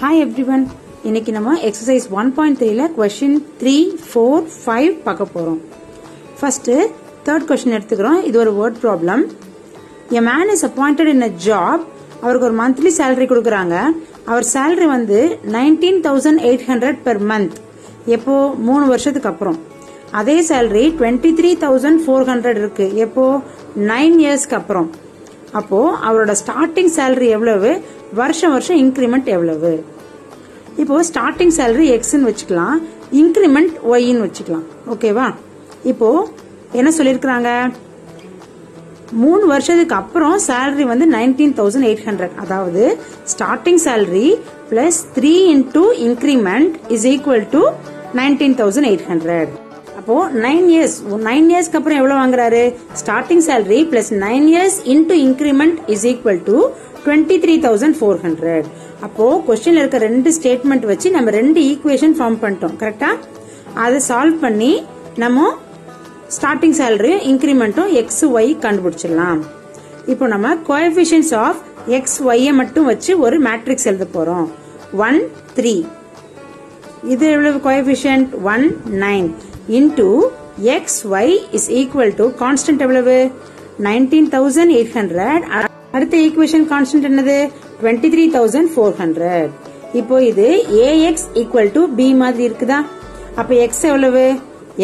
Hi every one இன்னைக்கு நம்ம exercise one point த்ரீல கொஸ்டின் த்ரீ ஃபோர் ஃபைவ் பார்க்க போறோம். ஃபர்ஸ்ட் தேர்ட் கொஸ்டின் எடுத்துக்கிறோம். இது ஒரு word problem a man is appointed in a job அவருக்கு ஒரு மந்த்லி சேலரி கொடுக்குறாங்க. அவர் சேலரி வந்து nineteen thousand eight hundred per month எப்போ? மூணு வருஷத்துக்கு அப்புறம். அதே salary twenty three thousand four hundred இருக்கு. எப்போ? நைன் இயர்ஸ்க்கு அப்புறம். அப்போ அவரோட ஸ்டார்டிங் சேலரி எவ்வளவு? வருஷம் வருஷம் இன்க்ரிமெண்ட் எவ்வளவு? இப்போ ஸ்டார்டிங் சேலரி எக்ஸ்ன்னு வச்சுக்கலாம் இன்க்ரிமெண்ட் ஒய்ன்னு வச்சுக்கலாம். ஓகேவா இப்போ என்ன சொல்லியிருக்கிறாங்க மூணு வருஷத்துக்கு அப்புறம் சேலரி வந்து நைன்டீன் தௌசண்ட் எயிட் ஹண்ட்ரட் அதாவது starting salary plus three into increment is equal to nineteen thousand eight hundred அப்போ நைன் இயர்ஸ் நைன் இயர்ஸ்க்கு அப்புறம் எவ்வளவு வாங்குறாரு? Starting salary plus nine years into increment is equal to twenty three thousand four hundred அப்போ கொஸ்டின்ல இருக்க ரெண்டு statement வச்சு நம்ம ரெண்டு ஈக்குவேஷன் ஃபார்ம் பண்ணிட்டோம். கரெக்டா அதை சால்வ் பண்ணி நம்ம ஸ்டார்டிங் சேலரியும் இன்க்ரிமெண்ட்டும் எக்ஸ் ஒய் கண்டுபிடிச்சிடலாம். இப்போ நம்ம கோஎஃபிஷியன்ஸ் ஆஃப் எக்ஸ் ஒய்யை மட்டும் வச்சு ஒரு மேட்ரிக்ஸ் எழுத போறோம். ஒன் த்ரீ இது எவ்வளவு coefficient one nine into X Y is equal to constant எவ்வளவு? நைன்டீன் தௌசண்ட் எயிட் ஹண்ட்ரட் அடுத்த ஈக்குவேஷன் கான்ஸ்டன்ட் என்னது? Twenty three thousand four hundred இப்போ இது ஏஎக்ஸ் ஈக்குவல் டு பி மாதிரி இருக்குதா? அப்ப எக்ஸ் எவ்வளவு?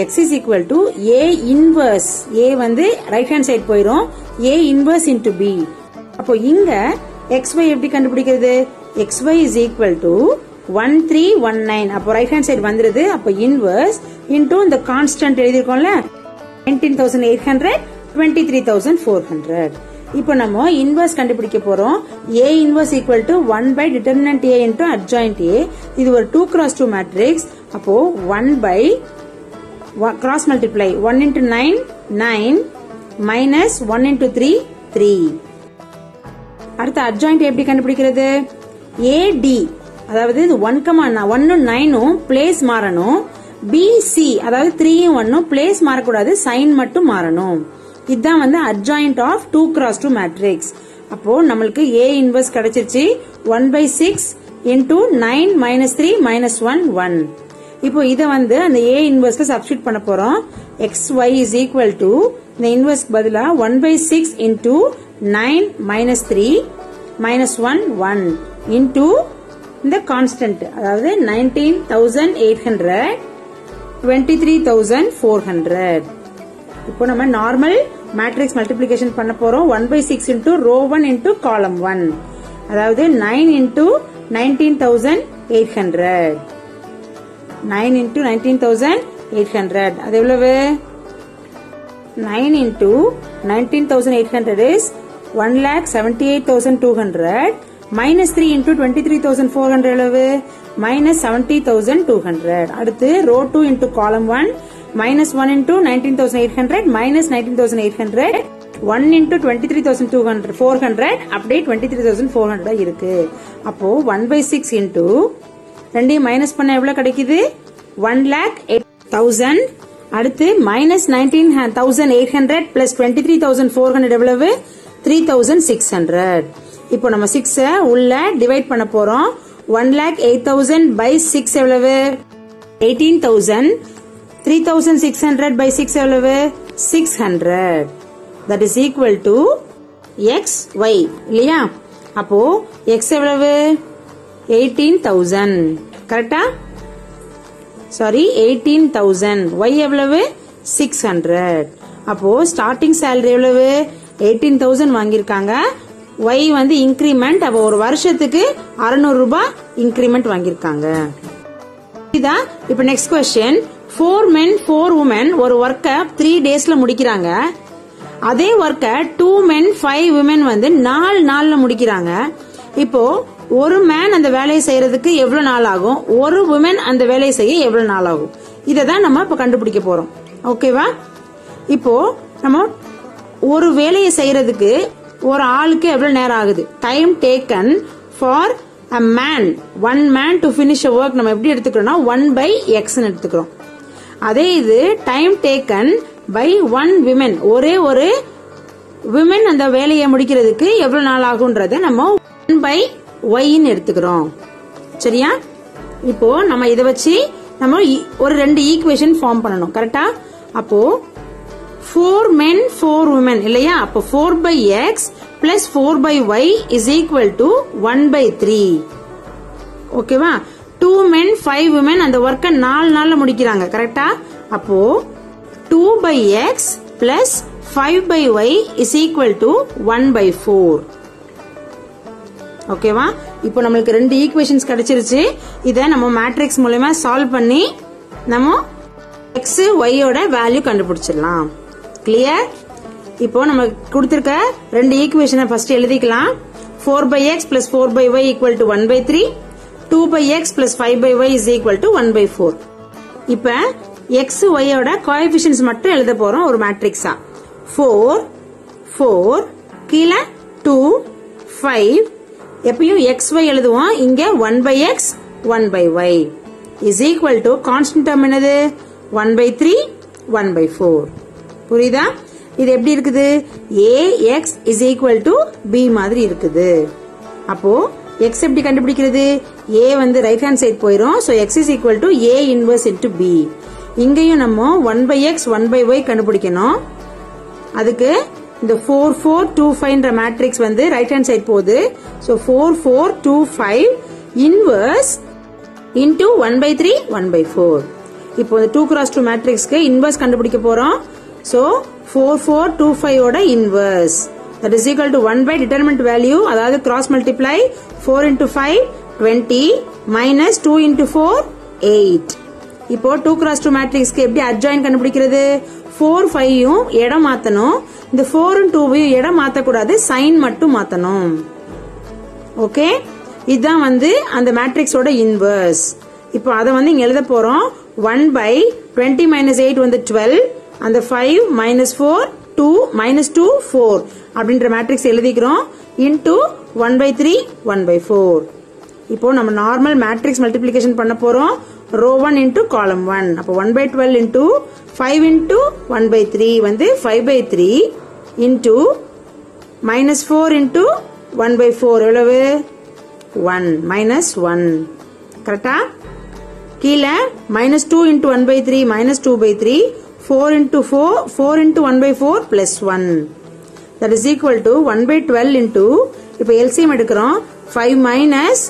X is equal to A inverse A வந்து ரைட் ஹேண்ட் சைட் போயிரும். ஏ இன்வர்ஸ் இன்டு பி அப்போ இங்க எக்ஸ் ஒய் எப்படி கண்டுபிடிக்கிறது? X Y is equal to one three one nine அப்போ ரைட் ஹேண்ட் சைடு வந்துருது. அப்போ இன்வர்ஸ் இன்டூ இந்த constant எழுதிருக்கோம்ல nineteen thousand eight hundred twenty three thousand four hundred இப்போ நம்ம இன்வர்ஸ் கண்டுபிடிக்க போறோம். A inverse equal to one by determinant A into adjoint A இது ஒரு டூ கிராஸ் டூ மேட்ரிக்ஸ் அப்போ one by cross multiply one into nine nine minus one into three three அடுத்த adjoint எப்படி கண்டுபிடிக்கிறது? ஏடி அதாவது இது ஒன் கமா ஒன்னும் நைனும் place மாறணும். பிசி அதாவது த்ரீயும் ஒன்னும் பிளேஸ் மாறக்கூடாது. சைன் மட்டும் மாறணும். இதுதான் வந்து adjoint of two cross two matrix அப்போ நம்மளுக்கு ஏ இன்வர்ஸ் கிடைச்சிருச்சு. One by six into nine minus three minus one one இப்போ இதை வந்து அந்த ஏ இன்வர்ஸ்ல சப்ஸ்டியூட் பண்ண போறோம். X Y is equal to இந்த இன்வர்ஸ் பதிலா one by six into nine minus three minus one one into இந்த கான்ஸ்டன்ட் அதாவது nineteen thousand eight hundred twenty three thousand four hundred இப்போ நம்ம நார்மல் மேட்ரிக்ஸ் மல்டிபிளிகேஷன் பண்ண போறோம். One by six into row one into column one அதாவது nine into nineteen thousand eight hundred nine into nineteen thousand eight hundred அது எவ்வளவு? Nine into nineteen thousand eight hundred is one lakh seventy eight thousand two hundred minus three into twenty three thousand four hundred அளவு minus seventy thousand two hundred அடுத்து row two into column one minus one into nineteen thousand eight hundred minus nineteen thousand eight hundred one into twenty three thousand two hundred four hundred அப்படியே twenty three thousand four hundred இருக்கு. அப்போ one by six into ரெண்டையும் minus பண்ண எவ்வளவு கிடைக்குது? One lakh eight thousand அடுத்து minus nineteen thousand eight hundred plus twenty three thousand four hundred எவ்வளவு? Three thousand six hundred இப்போ நம்ம சிக்ஸை உள்ள டிவைட் பண்ண போறோம். One lakh eight thousand by six எவ்வளவு? Eighteen thousand three thousand six hundred by six எவ்வளவு? Six hundred that is equal to X Y இல்லையா? அப்போ எக்ஸ் எவ்வளவு? எயிட்டீன் தௌசண்ட் கரெக்டா சாரி எயிட்டீன் தௌசண்ட் ஒய் எவ்வளவு? சிக்ஸ் ஹண்ட்ரட் அப்போ starting salary எவ்வளவு? Eighteen thousand வாங்கியிருக்காங்க. ஒய் வந்து இன்க்ரிமெண்ட் அப்போ ஒரு வருஷத்துக்கு அறுநூறு ரூபாய் இன்க்ரிமெண்ட் வாங்கியிருக்காங்க. இதான் இப்ப next question four men four woman ஒரு ஒர்க்கை த்ரீ டேஸ்ல முடிக்கிறாங்க. அதே ஒர்க்கை டூ மென் ஃபைவ் உமன் வந்து நாலு நாள்ல முடிக்கிறாங்க. இப்போ ஒரு மேன் அந்த வேலையை செய்யறதுக்கு எவ்வளவு நாள் ஆகும்? ஒரு உமன் அந்த வேலையை செய்ய எவ்வளவு நாள் ஆகும்? இதை தான் நம்ம இப்ப கண்டுபிடிக்க போறோம். ஓகேவா இப்போ நம்ம ஒரு வேலையை செய்யறதுக்கு ஒரு ஆளுக்கு எவ்வளவு நேரம் ஆகுது? Time taken for a man one man to finish work நம்ம எப்படி எடுத்துக்கிறோம்னா ஒன் பை எக்ஸ் எடுத்துக்கிறோம். அதே இது time taken by one women ஒரே ஒரு விமன் அந்த வேலையை முடிக்கிறதுக்கு எவ்வளவு நாள் ஆகுன்றத நம்ம ஒன் பை ஒய்ன்னு எடுத்துக்கிறோம். சரியா? இப்போ நம்ம இதை வச்சு நம்ம இ- ஒரு ரெண்டு ஈக்குவேஷன் ஃபார்ம் பண்ணணும். கரெக்டா அப்போ ஃபோர் மென் ஃபோர் உமன் இல்லையா? அப்போ four by X plus four by Y is equal to one by three ஓகேவா டூ மென் ஃபைவ் உமன் அந்த ஒர்க்கை நாலு நாள்ல முடிக்கிறாங்க கரெக்டா அப்போ two by X plus five by Y is equal to one by four ஓகேவா இப்போ நம்மளுக்கு ரெண்டு ஈக்குவேஷன்ஸ் கிடைச்சிருச்சு. இதை நம்ம மேட்ரிக்ஸ் மூலயமா சால்வ் பண்ணி நம்ம எக்ஸ் ஒய்யோட வேல்யூ கண்டுபிடிச்சிடலாம். கிளியர் இப்போ நம்ம கொடுத்திருக்க ரெண்டு ஈக்குவேஷனை ஃபர்ஸ்ட் எழுதிக்கலாம். Four by X plus four by Y equal to one by three two by X plus five by Y is equal to one by four இப்ப எக்ஸ் ஒய்யோட கோஎஃபிஷியன்ஸ் மட்டும் எழுத போறோம் ஒரு மேட்ரிக்ஸா ஃபோர் ஃபோர் கீழே டூ ஃபைவ் எப்பயும் X Y எழுதுவோம். இங்க one by X one by Y is equal to constant term என்னது? One by three one by four புரியுதா? இது எப்படி இருக்குது? A X is equal to B மாதிரி இருக்குது. அப்போ எக்ஸ் எப்படி கண்டுபிடிக்கிறது? ஏ வந்து ரைட் ஹேண்ட் சைட் போயிரும். So X is equal to A inverse into B இங்கேயும் நம்ம one by X one by Y கண்டுபிடிக்கணும். அதுக்கு இந்த ஃபோர் ஃபோர் டூ ஃபைவ்ன்ற மேட்ரிக்ஸ் வந்து ரைட் ஹேண்ட் சைட் போகுது. So four four two five inverse into one by three one by four இப்போ இந்த டூ கிராஸ் டூ மேட்ரிக்ஸ்க்கு இன்வர்ஸ் கண்டுபிடிக்க போறோம். So four four two five ஓட inverse that is equal to one by determinant value அதாவது cross multiply four into five twenty minus two into four eight இப்போ two cross two மேட்ரிக்ஸ்க்கு எப்படி adjoint கண்டுபிடிக்கிறது? Four ஃபைவையும் இடம் மாத்தணும். இந்த ஃபோரும் டூவையும் இடம் மாத்தக்கூடாது. சைன் மட்டும் மாத்தணும். ஓகே இதுதான் வந்து அந்த மேட்ரிக்ஸோட இன்வர்ஸ் இப்போ அதை வந்து இங்க எழுத போறோம். One by twenty minus eight வந்து டுவெல் அந்த five minus four two minus two four அப்படின்ற மேட்ரிக்ஸ் எழுதிக்கிறோம். Into one by three one by four இப்போ நம்ம நார்மல் மேட்ரிக்ஸ் மல்டிப்ளிகேஷன் பண்ண போறோம். Row one into column one அப்போ one by twelve into five into one by three வந்து five by three into minus four into one by four எவ்வளவு? One minus one கரெக்டா கீழே minus two into one by three minus two by three four into four four into one by four plus one that is equal to one by twelve into இப்போ LCM எடுக்கிறோம். Five minus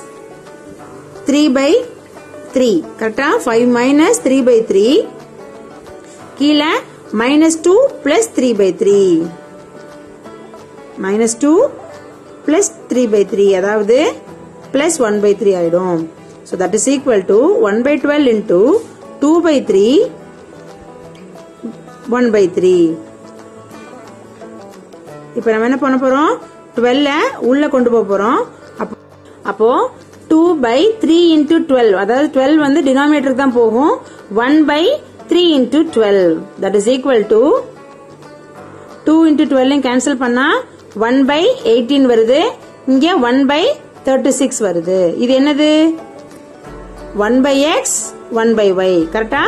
three by three கரெக்டா five minus three by three கீழே minus two plus three by three minus two plus three by three அதாவது plus one by three ஆயிடும். So that is equal to one by twelve into two by three one by three இப்போ நம்ம என்ன பண்ண போறோம்? டுவெல்ல உள்ள கொண்டு போக போறோம். அப்போ- two by three into twelve அதாவது டுவெல் வந்து டினாமினேட்டருக்கு தான் போகும். One by three into twelve that is equal to two into டுவெல்லையும் cancel பண்ணா ஒன் பை எயிட்டீன் வருது. இங்க ஒன் பை தேர்ட்டி சிக்ஸ் வருது. இது என்னது? One by X one by Y கரெக்டா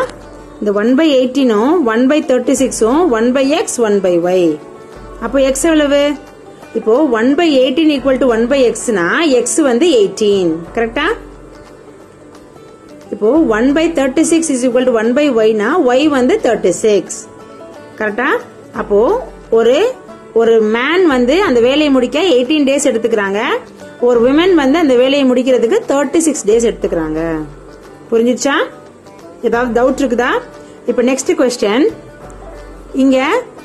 இந்த ஒன் பை எயிட்டீனும் one by thirty சிக்ஸும் one by X one by Y அப்போ எக்ஸ் எவ்வளவு? இப்போ one by eighteen equal to one by எக்ஸ்னா X வந்து எயிட்டீன் கரெக்டா இப்போ one by thirty six is equal to one by ஒய்னா Y வந்து thirty six கரெக்டா அப்போ ஒரு ஒரு மேன் வந்து அந்த வேலையை முடிக்க எயிட்டீன் டேஸ் எடுத்துக்கிறாங்க. ஒரு விமன் வந்து அந்த வேலையை முடிக்கிறதுக்கு தேர்ட்டி சிக்ஸ் டேஸ் எடுத்துக்கிறாங்க. புரிஞ்சிச்சா? ஏதாவது டவுட் இருக்குதா? இப்போ நெக்ஸ்ட் கொஸ்டின் இங்க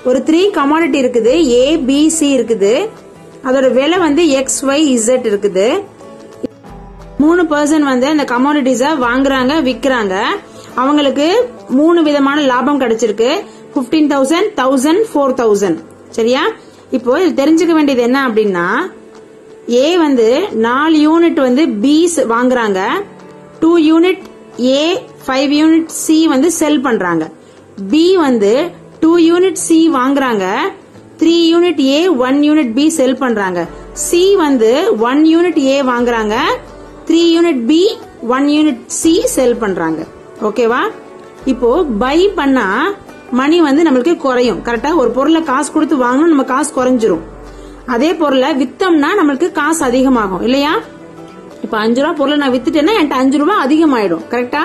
ஒரு த்ரீ கமாடிட்டி இருக்குது. ஏ பி சி இருக்குது. அதோட விலை வந்து எக்ஸ் ஒய் இசட் இருக்குது. மூணு பர்சன் வந்து அந்த கமாடிட்டிஸ வாங்குறாங்க விக்கிறாங்க. அவங்களுக்கு மூணு விதமான லாபம் கிடைச்சிருக்கு. Fifteen thousand thousand four thousand சரியா? இப்போ தெரிஞ்சுக்க வேண்டியது என்ன அப்படின்னா ஏ வந்து நாலு யூனிட் வந்து பி வாங்குறாங்க. Two unit A five unit C வந்து செல் பண்றாங்க. பி வந்து டூ யூனிட் சி வாங்குறாங்க. Three unit A one unit B sell பண்றாங்க. சி வந்து ஒன் யூனிட் ஏ வாங்குறாங்க. Three unit B one unit C sell பண்றாங்க. ஓகேவா இப்போ பை பண்ணா மணி வந்து நம்மளுக்கு குறையும். கரெக்டா ஒரு பொருளை காசு கொடுத்து வாங்கணும் நம்ம காசு குறைஞ்சிரும். அதே பொருளை வித்தம்னா நம்மளுக்கு காசு அதிகமாகும். இல்லையா? இப்ப அஞ்சு ரூபா பொருளை நான் வித்துட்டேன்னா என்கிட்ட அஞ்சு ரூபா அதிகமாயிடும். கரெக்டா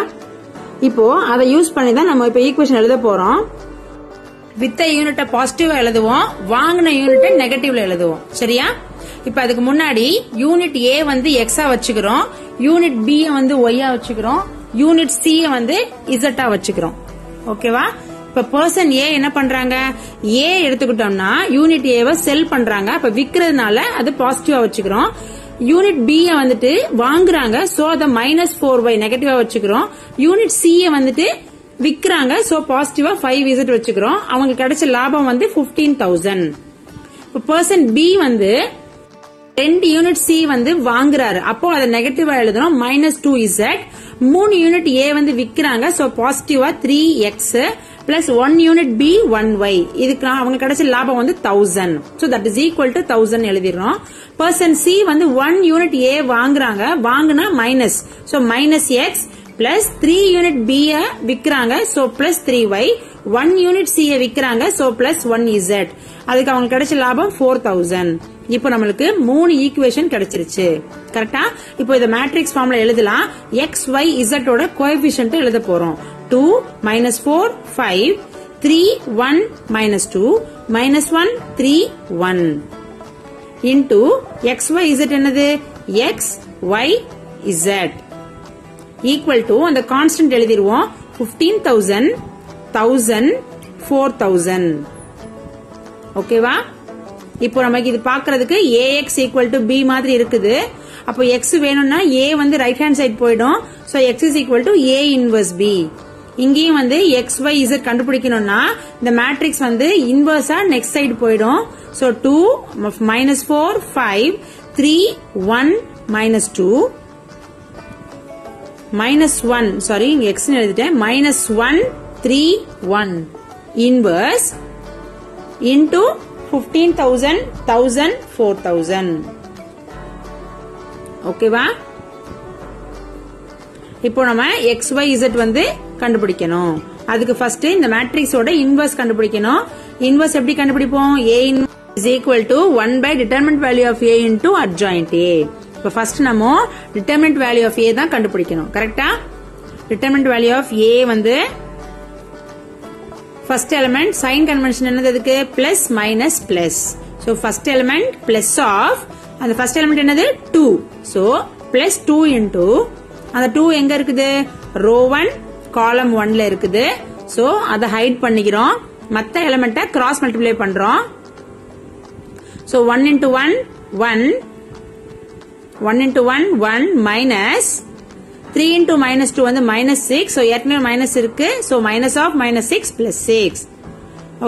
இப்போ அதை யூஸ் பண்ணி தான் நம்ம இப்ப ஈக்குவேஷன் எழுத போறோம். வித்த யூனிட்டை பாசிட்டிவ் எழுதுவோம் வாங்கின யூனிட்டை நெகட்டிவ்ல எழுதுவோம். சரியா? இப்ப அதுக்கு முன்னாடி யூனிட் ஏ வந்து எக்ஸா வச்சுக்கிறோம் யூனிட் பி வந்து ஒய்யா வச்சுக்கிறோம் யூனிட் சி வந்து இசட்டா வச்சுக்கிறோம். ஓகேவா இப்ப பர்சன் ஏ என்ன பண்றாங்க? ஏ எடுத்துக்கிட்டோம்னா யூனிட் ஏவை செல் பண்றாங்க. இப்ப விக்கிறதுனால அது பாசிட்டிவா வச்சுக்கிறோம். யூனிட் பி வந்துட்டு வாங்குறாங்க. சோ அதை மைனஸ் போர் பை நெகட்டிவா வச்சுக்கிறோம். யூனிட் சி வந்துட்டு விக்கிறாங்க. சோ பாசிட்டிவா ஃபைவ் விசிட் வச்சுக்கிறோம். அவங்க கிடைச்ச லாபம் வந்து பிப்டீன் தௌசண்ட் இப்போ பர்சன் பி வந்து ரெண்டு யூனிட் சி வந்து வாங்குறாரு. அப்போ அதை நெகட்டிவா எழுதுறோம். மைனஸ் டூ இசட் மூணு யூனிட் ஏ வந்து விக்கிறாங்க. சோ பாசிட்டிவா three X plus one unit B one Y இதுக்கு அவங்க கிடைச்ச லாபம் வந்து thousand so that is equal to thousand எழுதிடுறோம். Person C வந்து ஒன் யூனிட் ஏ வாங்குறாங்க. வாங்குனா minus so minus X plus three unit B விக்கிறாங்க. So plus three Y one unit C விற்கிறாங்க சோ பிளஸ் ஒன் இசட் அதுக்கு அவங்க கிடைச்ச லாபம் four thousand இப்போ நம்மளுக்கு மூணு ஈக்குவேஷன் கிடைச்சிருச்சு. கரெக்டா இப்போ இதை மேட்ரிக்ஸ் ஃபார்ம்ல எழுதலாம். எக்ஸ் ஒய் இசட் ஓட கோஎபிஷியன்ட் எழுத போறோம். Two minus four five three one minus two minus one three one into X Y Z என்னது? X Y Z equal to அந்த constant எழுதிருவோம். Fifteen thousand thousand four thousand ஓகேவா இப்போ நமக்கு இது பாக்குறதுக்கு ஏஎக்ஸ் ஈக்குவல் டு பி மாதிரி இருக்குது. அப்போ எக்ஸ் வேணும்னா ஏ வந்து ரைட் ஹேண்ட் சைட் போயிடும். So X is equal to A inverse B இங்கேயும் வந்து எக்ஸ் ஒய் இசட் கண்டுபிடிக்கணும்னா இந்த மேட்ரிக்ஸ் வந்து இன்வர்ஸா நெக்ஸ்ட் சைடு போயிடும். So two minus four five three one minus two minus one sorry இங்க எக்ஸ் எழுதிட்டேன். Minus one three one inverse into fifteen thousand thousand four thousand ஓகேவா இப்போ நம்ம எக்ஸ் ஒய் இசட் வந்து கண்டுபிடிக்கணும். அதுக்கு ஃபர்ஸ்ட் இந்த மேட்ரிக்ஸோட இன்வர்ஸ் கண்டுபிடிக்கணும். இன்வர்ஸ் எப்படி கண்டுபிடிப்போம்? A is equal to one by determinant value of A into adjoint A இப்போ ஃபர்ஸ்ட் நம்ம டிட்டர்மெண்ட் வேல்யூ ஆஃப் ஏ தான் கண்டுபிடிக்கணும். கரெக்டா டிட்டர்மெண்ட் வேல்யூ ஆஃப் ஏ வந்து ஃபர்ஸ்ட் எலிமெண்ட் சைன் கன்வென்ஷன் என்னது அதுக்கு? Plus minus plus so first element plus of அந்த first element என்னது? Two so plus two into அந்த டூ எங்க இருக்குது? ரோ ஒன் காலம் ஒன்ல இருக்குது. ஸோ அதை ஹைட் பண்ணிக்கிறோம். மற்ற எலிமெண்ட்டை கிராஸ் மல்டிப்ளை பண்றோம். So one into one one one into one one minus three into minus two வந்து மைனஸ் சிக்ஸ் ஸோ ஏற்கனவே மைனஸ் இருக்கு. So minus of minus six plus six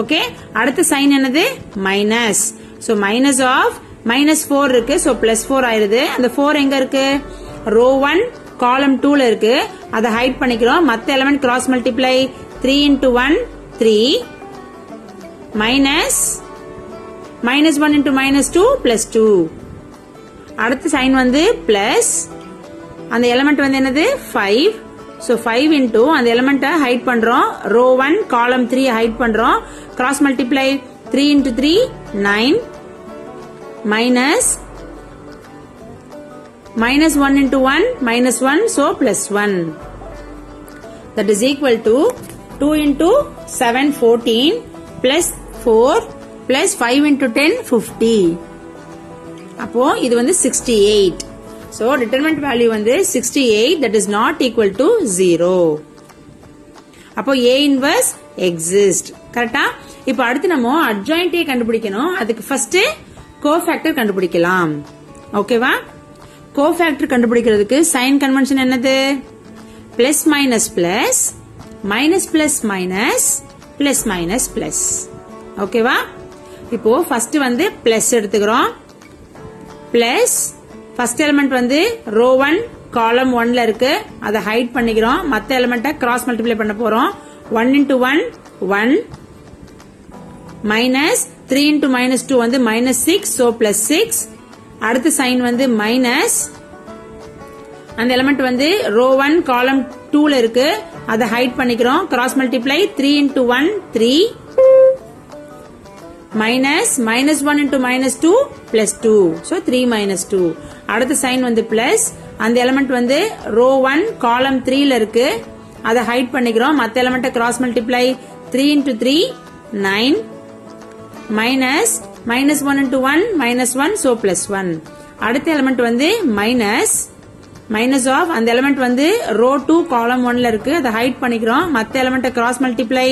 okay அடுத்த சைன் என்னது? Minus so minus of minus four இருக்கு. So plus four ஆயிருது. அந்த four எங்க இருக்கு? ரோ ஒன் காலம் டூல இருக்கு. அதை ஹைட் பண்ணிக்கிறோம். மற்ற element cross multiply three into one three minus minus one into minus two plus two அடுத்த சைன் வந்து பிளஸ் அந்த எலமெண்ட் வந்து என்னது? ஃபைவ் ஸோ ஃபைவ் இன்டூ அந்த எலமெண்ட்டை ஹைட் பண்றோம். Row one column three hide பண்றோம். Cross multiply three into three nine minus minus 1 into 1 minus 1 so plus 1 that is equal to 2 into 7 14 plus 4 plus 5 into 10 50 அப்போ இது வந்து 68 so determinant value வந்து 68 that is not equal to 0 அப்போ ஏ inverse exist கரெக்டா இப்போ அடுத்து நம்ம adjoint கண்டுபிடிக்கணும். அதுக்கு ஃபர்ஸ்ட் கோஃபேக்டர் கண்டுபிடிக்கலாம். ஓகேவா கோஃபேக்டர் கண்டுபிடிக்கிறதுக்கு சைன் கன்வென்ஷன் என்னது? Plus minus plus minus plus minus plus minus plus ஓகேவா இப்போ ஃபர்ஸ்ட் வந்து பிளஸ் எடுத்துக்கிறோம். பிளஸ் ஃபர்ஸ்ட் எலிமெண்ட் வந்து ரோ ஒன் காலம் ஒன்ல இருக்கு. அதை ஹைட் பண்ணிக்கிறோம். மற்ற எலிமெண்ட்டை கிராஸ் மல்டிப்ளை பண்ண போறோம். One into one one minus three into minus two வந்து minus six so plus six அடுத்த சைன் வந்து மைனஸ் அந்த எலிமெண்ட் வந்து ரோ ஒன் காலம் டூல இருக்கு. அதை ஹைட் பண்ணிக்கிறோம். Cross multiply three into one three minus minus one into minus two plus two so three minus two அடுத்த சைன் வந்து பிளஸ் அந்த எலமெண்ட் வந்து ரோ ஒன் காலம் த்ரீல இருக்கு. அதை ஹைட் பண்ணிக்கிறோம். மற்ற எலமெண்ட்டை cross multiply three into three nine minus minus one into one minus one so plus one அடுத்த எலமெண்ட் வந்து மைனஸ் மைனஸ் ஆஃப் அந்த எலமெண்ட் வந்து ரோ டூ காலம் ஒன்ல இருக்கு. அதை ஹைட் பண்ணிக்கிறோம். மற்ற எலமெண்ட்டை cross multiply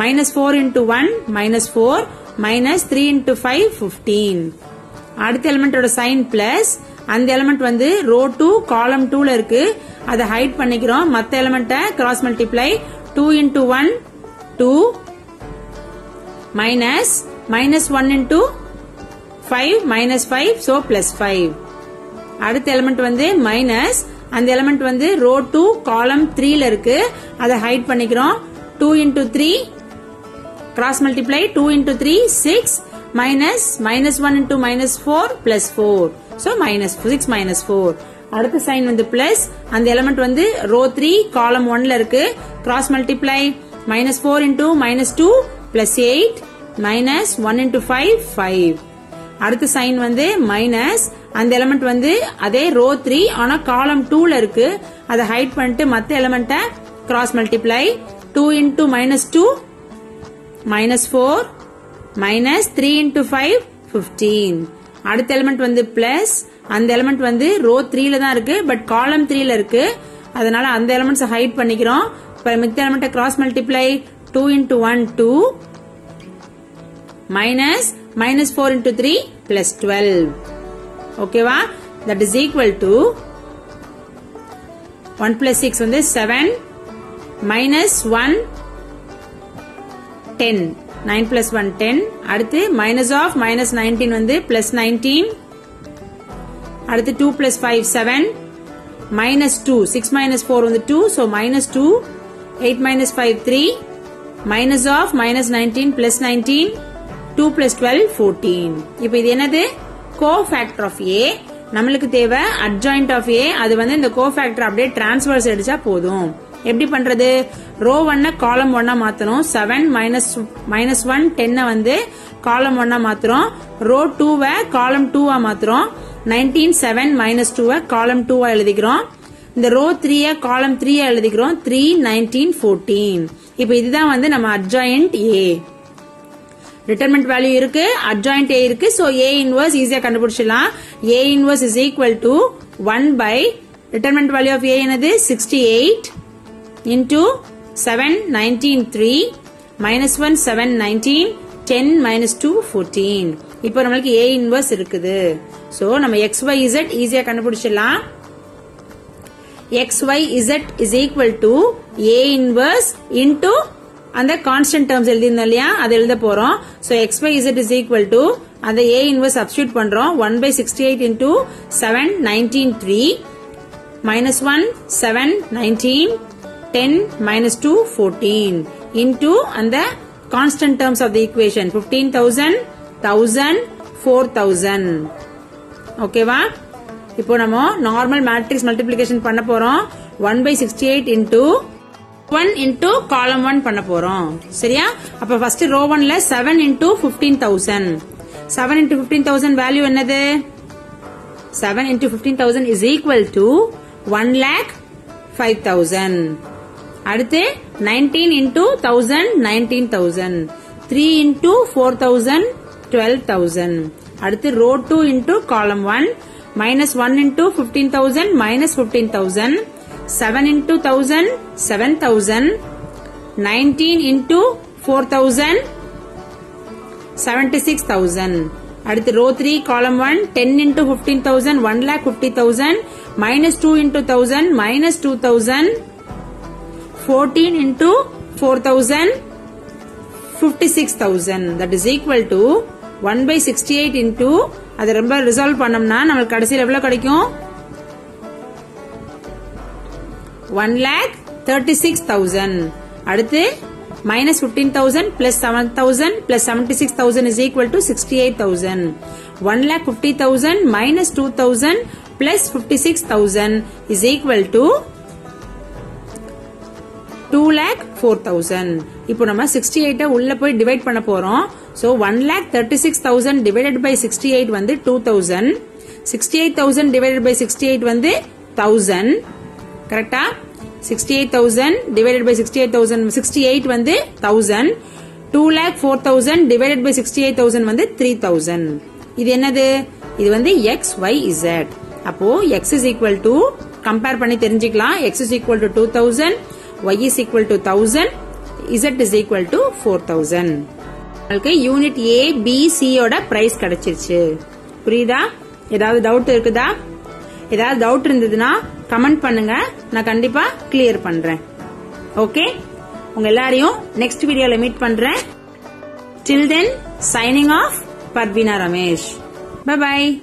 minus four into one minus four minus three into five fifteen அடுத்த எலிமெண்டோட சைன் பிளஸ் அந்த எலிமெண்ட் வந்து ரோ டூ காலம் டூல இருக்கு. அதை ஹைட் பண்ணிக்கிறோம். மற்ற எலிமெண்ட்டை cross multiply two into one two minus minus one into five minus five so plus five அடுத்த எலிமெண்ட் வந்து மைனஸ் அந்த எலிமெண்ட் வந்து ரோ டூ காலம் த்ரீல இருக்கு. அதை ஹைட் பண்ணிக்கிறோம். Two into three cross multiply two into three six minus minus one into minus four plus four so minus six minus four அடுத்த sign வந்து பிளஸ் அந்த எலமெண்ட் வந்து ரோ த்ரீ காலம் ஒன்ல இருக்கு. Cross multiply minus four into minus two plus eight minus one into five five அடுத்த sign வந்து minus அந்த element வந்து அதே ரோ த்ரீ ஆனா காலம் டூல இருக்கு. அதை ஹைட் பண்ணிட்டு மத்த எலமெண்ட்டை cross multiply two into minus two minus four minus three into five fifteen அடுத்த எலிமெண்ட் வந்து பிளஸ் அந்த எலிமெண்ட் வந்து ரோ த்ரீல தான் இருக்கு பட் காலம் த்ரீல இருக்கு. அதனால அந்த எலிமெண்ட்ஸ் ஹைட் பண்ணிக்கிறோம். இப்போ மித்த element cross multiply two into one two minus minus four into three plus twelve ஓகேவா that is equal to one plus six வந்து seven minus one ten nine plus one ten அடுத்து minus of minus nineteen வந்து plus nineteen அடுத்து two plus five seven minus two six minus four வந்து two so minus two eight minus five three minus of minus nineteen plus nineteen two plus twelve fourteen இப்போ இது என்னது? கோ factor of ஏ நம்மளுக்கு தேவை adjoint of ஏ அது வந்து இந்த கோ factor அப்படியே டிரான்ஸ்வர்ஸ் அடிச்சா போதும். எப்படி பண்றது? ரோ ஒன்ன காலம் ஒன்னா மாத்தணும். செவன் மைனஸ் மைனஸ் ஒன் டென்னை வந்து காலம் ஒன்னா மாத்துறோம். ரோ டூவை காலம் டூவா மாத்துறோம். நைன்டீன் செவன் மைனஸ் டூவை காலம் டூவா எழுதிக்கிறோம். இந்த ரோ த்ரீய காலம் த்ரீயா எழுதிக்கிறோம். த்ரீ நைன்டீன் ஃபோர்டீன் இப்போ இதுதான் வந்து நம்ம அட்ஜாயிண்ட் ஏ ரிட்டர்மெண்ட் வேல்யூ இருக்கு. அட்ஜாயிண்ட் ஏ இருக்கு. சோ ஏ இன்வர்ஸ் ஈஸியா கண்டுபிடிச்சிடலாம். A inverse is equal to one by determinant value of A என்னது? Sixty eight into seven nineteen three minus one seven nineteen ten minus two fourteen இப்போ நம்மளுக்கு A inverse இருக்குது. So நம்ம X Y Z ஈஸியாக கண்டுபிடிச்சிடலாம். X Y Z is equal to A inverse into அந்த constant terms எழுதியிருந்தோம் இல்லையா? அதை எழுத போகிறோம் so X Y Z is equal to அந்த ஏ இன்வர்ஸ் சப்ஸ்டியூட் பண்ணுறோம் one by sixty eight into seven nineteen three minus one 1 7 ten minus two fourteen into அந்த constant terms of the equation fifteen thousand thousand four thousand ஓகேவா இப்போ நம்ம normal matrix multiplication பண்ண போறோம் one by sixty eight into one into column one பண்ண போறோம் சரியா அப்ப ஃபர்ஸ்ட் ரோ ஒன்ல seven into fifteen thousand seven into fifteen thousand value என்னது seven into fifteen thousand is equal to one lakh five thousand அடுத்து 19 into 1000 19000 3 into 4000 12000 அடுத்து row 2 into column 1 minus 1 into 15000 minus 15000 7 into 1000 7000 19 into 4000 76,000 அடுத்து row 3 column 1 10 into 15,000 1 lakh 50,000 minus 2 into 1000 minus 2,000 14 into 4000 56000 that is equal to 1 by 68 into அது ரொம்ப resolve பண்ணோம்னா நம்மளுக்கு கடைசியில் எவ்வளவு கிடைக்கும் one lakh thirty six thousand அடுத்து minus fifteen thousand plus seven thousand plus seventy six thousand is equal to sixty eight thousand one lakh fifty thousand minus two thousand plus fifty six thousand is equal to two lakh four thousand இப்போ நம்ம sixty எயிட்ட உள்ள போய் divide பண்ண போறோம். So one lakh thirty six thousand divided by sixty eight வந்து two thousand sixty eight thousand divided by sixty eight வந்து thousand கரெக்டா sixty eight thousand divided by sixty eight thousand sixty eight வந்து thousand two lakh four thousand divided by sixty eight thousand வந்து three thousand இது என்னது? இது வந்து X Y Z அப்போ X is equal to compare பண்ணி தெரிஞ்சுக்கலாம். X is equal to two thousand Y is equal to thousand Z is equal to four thousand உங்களுக்கு unit A B சியோட பிரைஸ் கிடைச்சிருச்சு. புரியுதா? ஏதாவது டவுட் இருக்குதா? ஏதாவது டவுட் இருந்ததுன்னா கமெண்ட் பண்ணுங்க. நான் கண்டிப்பா கிளியர் பண்றேன். ஓகே உங்க எல்லாரையும் நெக்ஸ்ட் வீடியோல மீட் பண்றேன். Till then signing off Parveena Ramesh. Bye